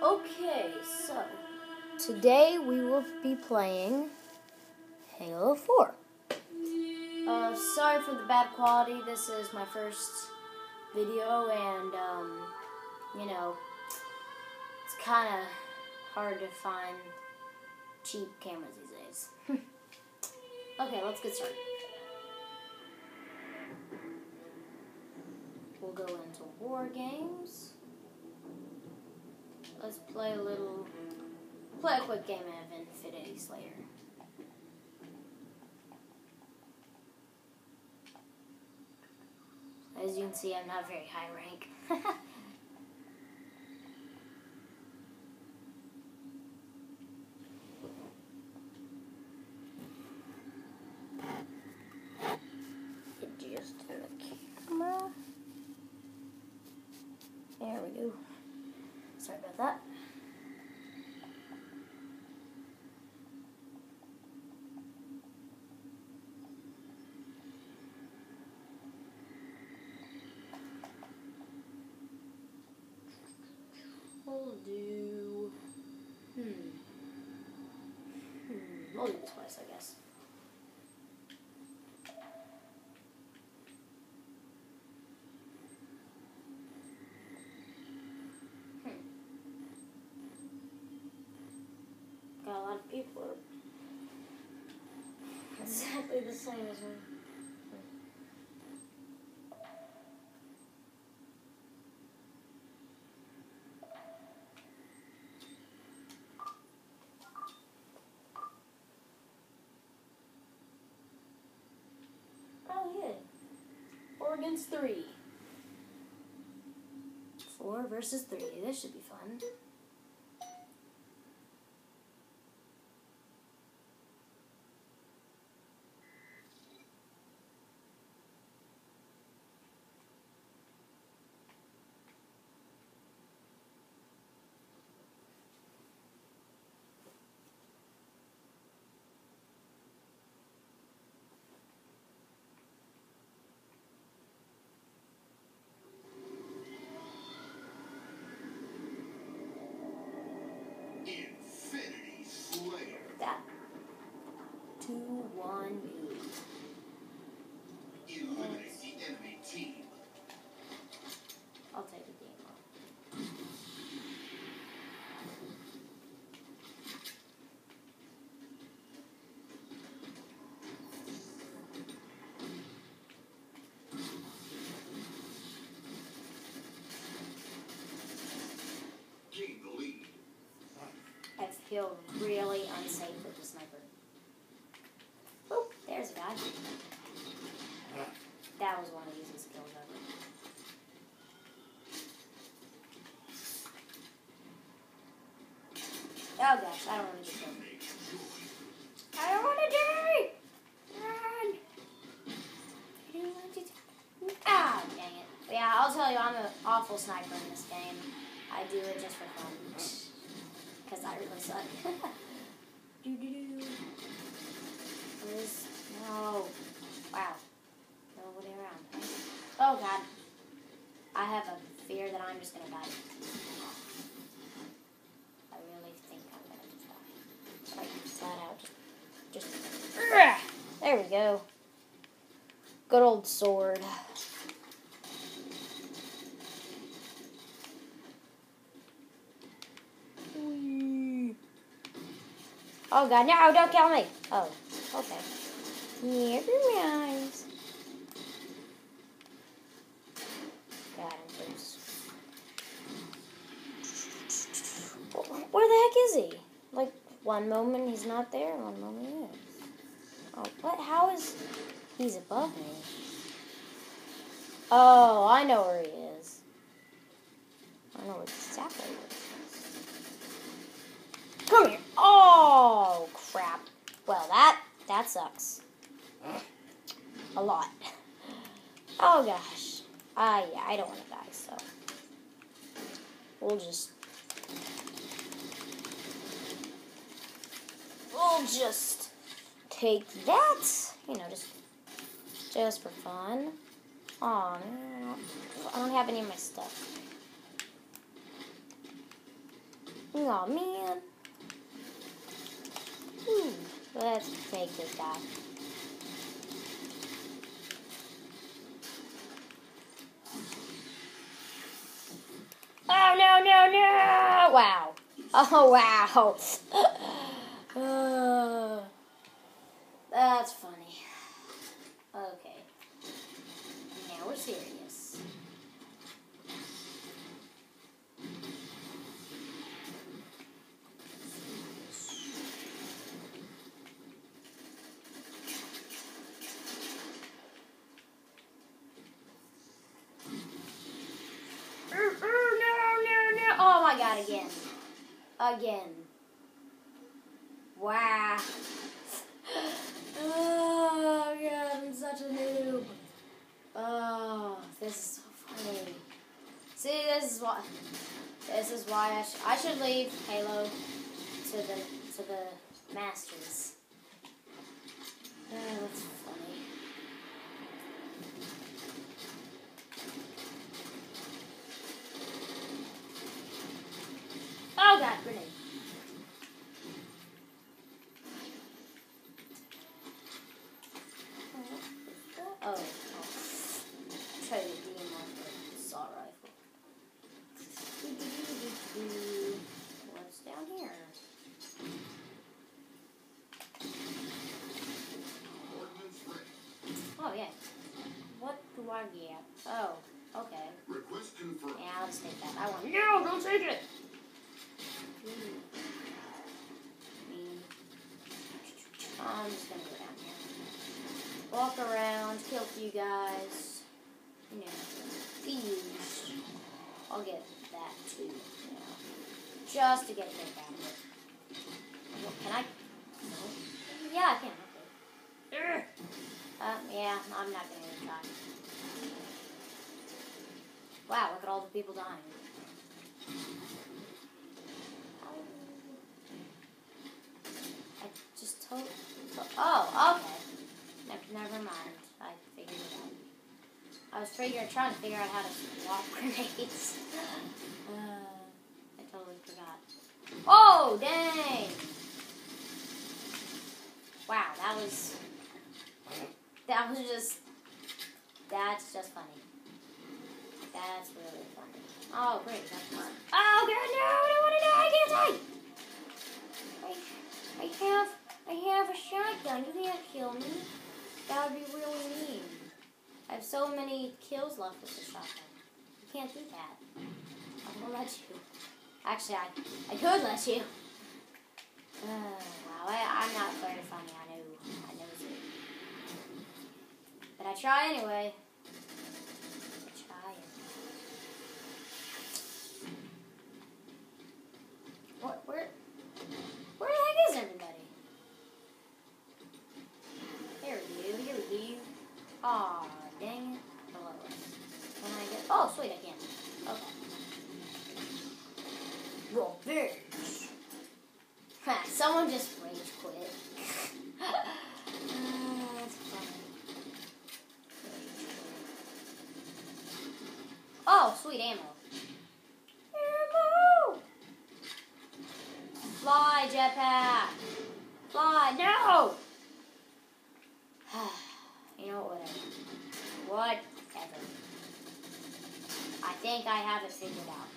Okay, so today we will be playing Halo 4. Uh, sorry for the bad quality. This is my first video, and um, you know, it's kind of hard to find cheap cameras these days. okay, let's get started. We'll go into war games. Let's play a little, play a quick game of Infinity Slayer. As you can see, I'm not very high rank. Adjust the camera. There we go. Sorry about that. We'll do. Hmm. Hmm. We'll do this twice, I guess. Hmm. Got a lot of people. Exactly the same as me. Oh yeah. Four against three. Four versus three. This should be fun. Infinity Slayer. That. Two, one, B. Eliminate the enemy team. I'll take the game off. Gain the lead. I feel really unsafe with the sniper. Oh, there's a guy. That was one of the easiest kills ever. Oh gosh, I don't want to get killed. I don't want to die! Run! I don't want to die. Ah, dang it. But yeah, I'll tell you, I'm an awful sniper in this game. I do it just for fun. Because I really suck. do do do. What is. No. Wow. Nobody around. huh? Oh god. I have a fear that I'm just gonna die. I really think I'm gonna just die. Like, flat out. Just. just there we go. Good old sword. Whee. Oh god, no, don't kill me. Oh, okay. Never mind. Where the heck is he? Like, one moment he's not there, one moment he is. Oh, what? How is. He's above me. Oh, I know where he is. I know exactly where he is. Come here. Oh, crap. Well, that sucks. A lot. Oh gosh. Ah, yeah, I don't want to die, so we'll just we'll just take that. You know, just just for fun. Man, I don't have any of my stuff. Oh man. Ooh, let's take this guy. Oh no no no! Wow. Oh wow. Uh, that's funny. Okay. Now we're serious. Ooh, ooh, no, no, no. Oh my god, again. Again. Wow. Oh god, I'm such a noob. Oh, this is so funny. See, this is why. This is why I, sh- I should leave Halo to the to the masters. Oh, that's funny. Oh god, grenade. Oh, oh. Try to redeem on the assault rifle. What's down here? Ordnance ready. Oh yeah. What do I get? Oh, okay. Request confirmed. Yeah, I'll just take that. I want. No, don't take it. I'm just gonna go down here. Walk around, kill a few guys. You know, thieves. I'll get that too. You know, just to get a kick out of it. Well, Can I? No. Yeah, I can. Okay. Ugh. Uh, yeah, I'm not gonna try. Wow, look at all the people dying. I just told. to- oh, okay. Ne- never mind. I figured it out. I was figuring, trying to figure out how to swap grenades. uh, I totally forgot. Oh, dang! Wow, that was. That was just. That's just funny. That's really funny. Oh, great. That's fun. Oh, God, no! I don't want to die! I can't die! I, I have. I have a shotgun. You can't kill me. That would be really mean. I have so many kills left with the shotgun. You can't do that. I won't let you. Actually, I, I could let you. Uh, wow, I, I'm not very funny. I know. I know it. But I try anyway. I try it. What? Where? Where the heck is everybody? Here you, here you. Aw, dang it. Hello. Can I get? Oh, sweet, I can. Okay. Roll bitch. Ha, someone just rage quit. Oh, sweet. Ammo! Fly! Fly, no! you know, whatever. Whatever. I think I have it figured out.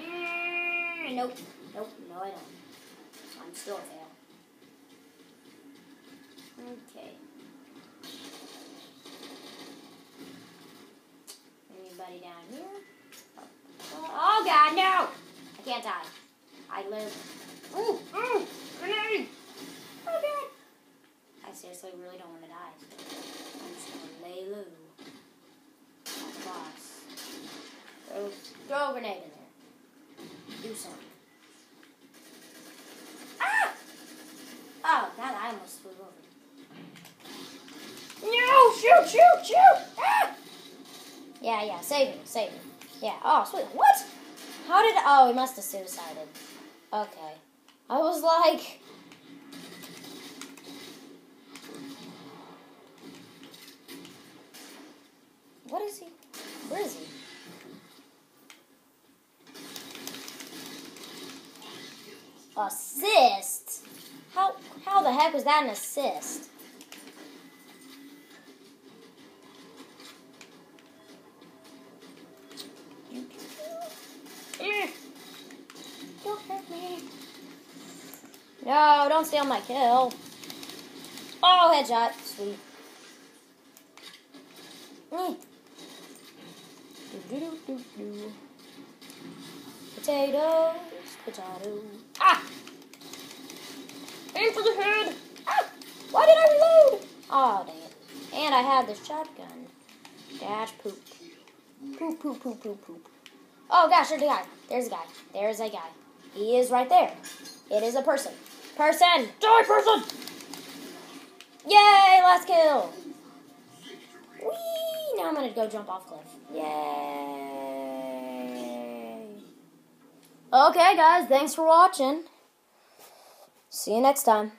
Mm, nope. Nope. No, I don't. I'm still fail. Okay. Anybody down here? Oh, God, no! I can't die. I live. Ooh, grenade! Oh, God. I seriously really don't want to die. I'm just gonna lay low. Boss. Throw, throw a grenade in there. Do something. Ah! Oh, God, I almost flew over. No! Shoot, shoot, shoot! Ah! Yeah, yeah, save him, save him. Yeah, oh, sweet. What? How did. Oh, he must have suicided. Okay. I was like. What is he? Where is he? Assist? How how the heck was that an assist? No, don't steal my kill. Oh, headshot. Sweet. Mm. Do-do-do-do-do. Potatoes, potato. Ah! Aim for the head! Ah! Why did I reload? Oh, dang it. And I had the shotgun. Dash poop. Poop, poop, poop, poop, poop. Oh gosh, there's a guy. There's a guy. There's a guy. He is right there. It is a person. Person! Die, person! Yay, last kill! Whee! Now I'm gonna go jump off cliff. Yay! Okay, guys, thanks for watching. See you next time.